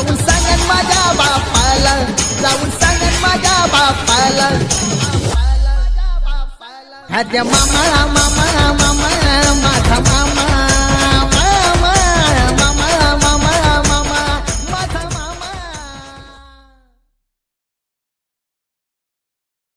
जाऊन सांगन माझ्या बापाला जाऊन सांगन माझ्या बापाला खाद्या मामाळा मामा